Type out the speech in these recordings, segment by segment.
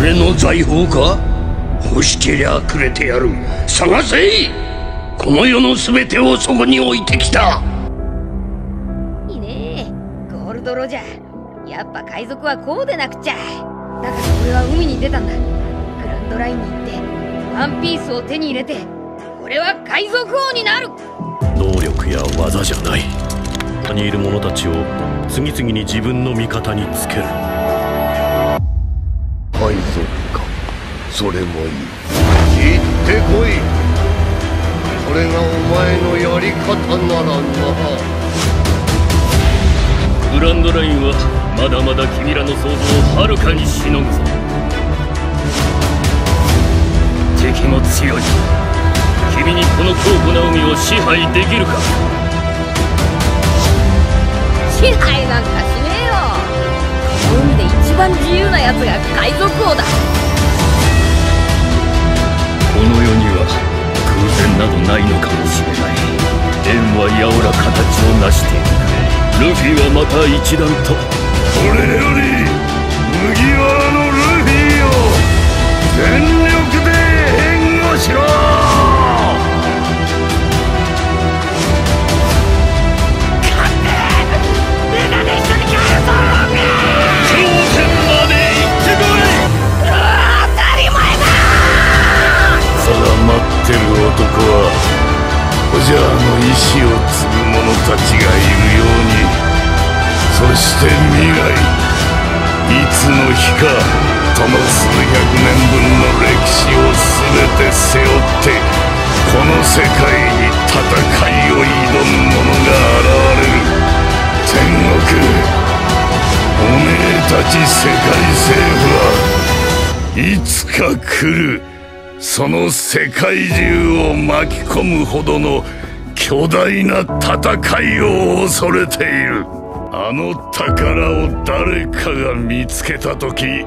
俺の財宝か？欲しけりゃくれてやる。探せ！この世の全てをそこに置いてきた。いいね。ゴールドロジャー。やっぱ海賊はこうでなくちゃ。だから俺は海に出たんだ。グランドラインに行ってワンピースを手に入れて俺は海賊王になる。能力や技じゃない。他にいる者たちを次々に自分の味方につける海賊かそれもいい行ってこい。これがお前のやり方ならなグランドラインはまだまだ君らの想像をはるかにしのぐぞ。敵も強い。君にこの強固な海を支配できるか。支配なんか番自由なやつが海賊王だ。この世には偶然などないのかもしれない。縁はやおら形を成している。ルフィはまた一段と。俺よりジャーの意志を継ぐ者たちがいるようにそして未来いつの日かその数百年分の歴史を全て背負ってこの世界に戦いを挑む者が現れる。天国おめえたち世界政府はいつか来る。その世界中を巻き込むほどの巨大な戦いを恐れている。あの宝を誰かが見つけた時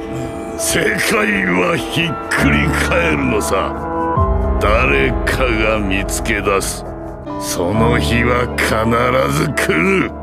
世界はひっくり返るのさ。誰かが見つけ出す。その日は必ず来る。